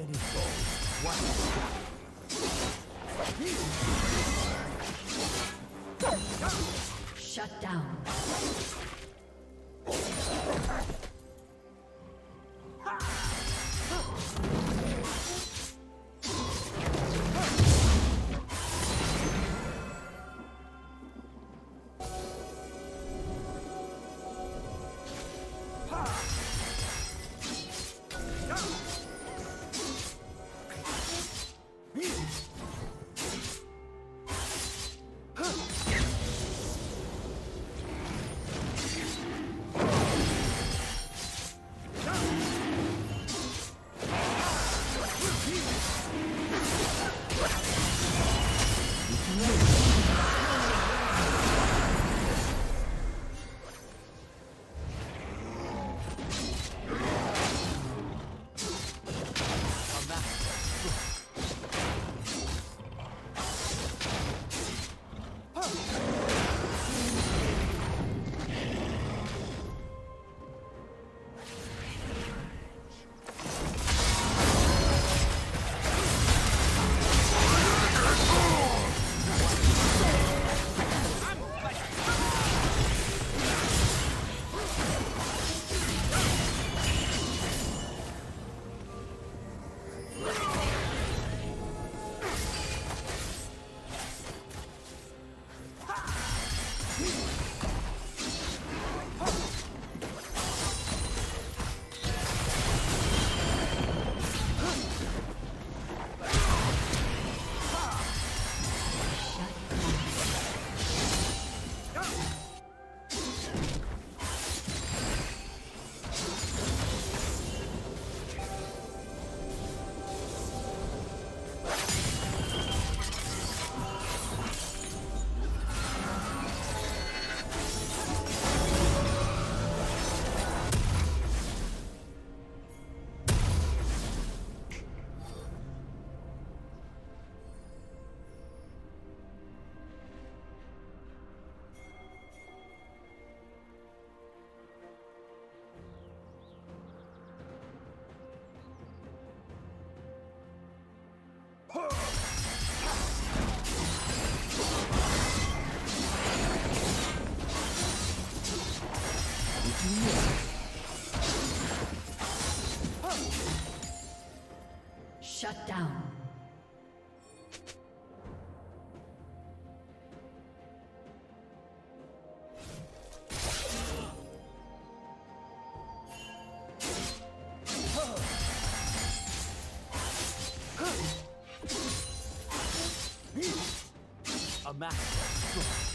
Many souls, one. Shut down. A master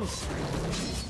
Did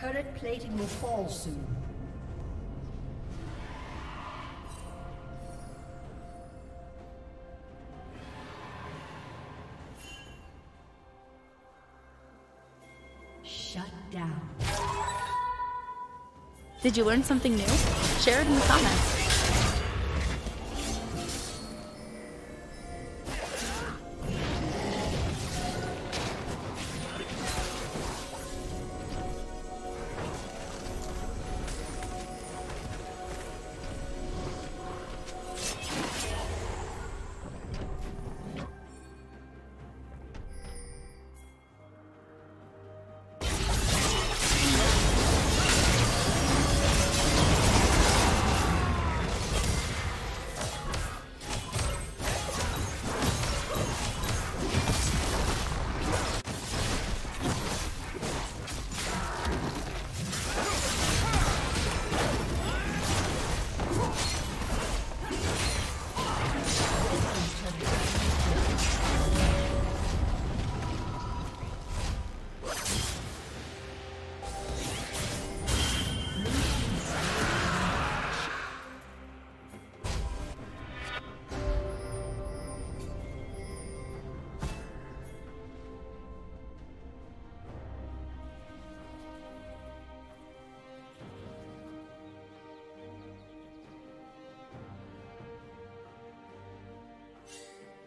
Turret plating will fall soon. Shut down. Did you learn something new? Share it in the comments.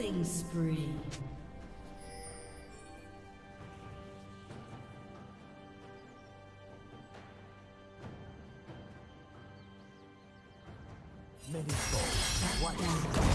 Killing spree. Many souls. Shut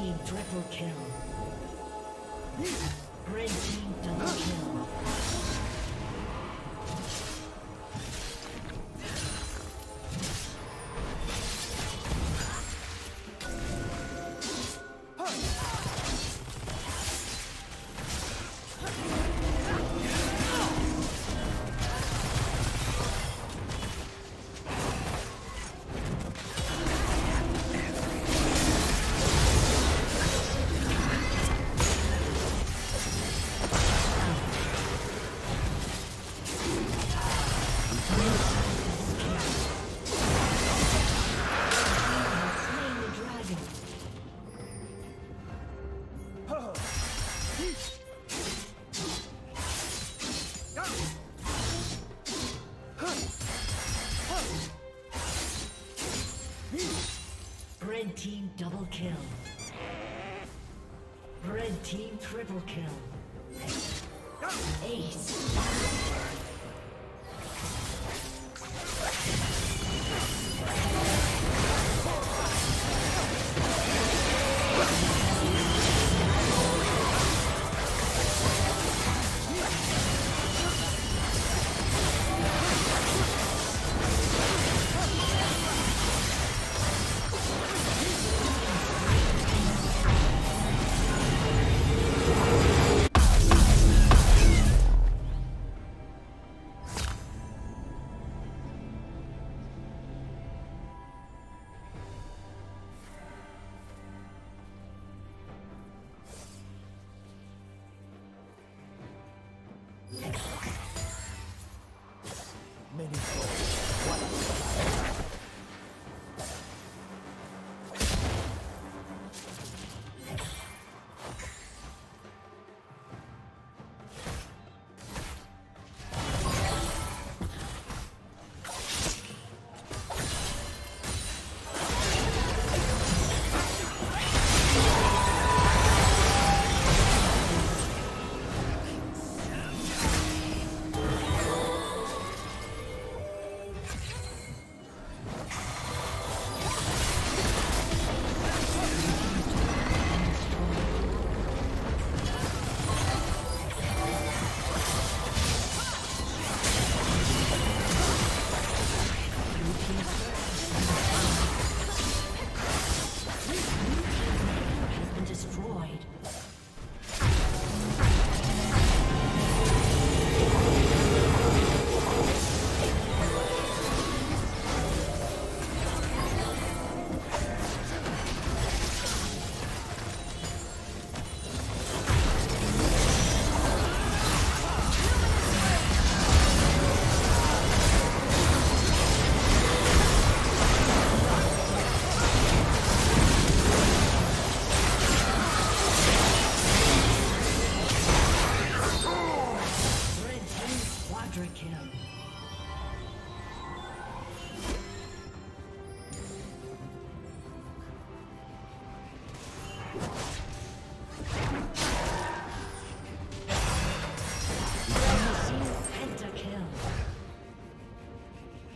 team triple kill. Red team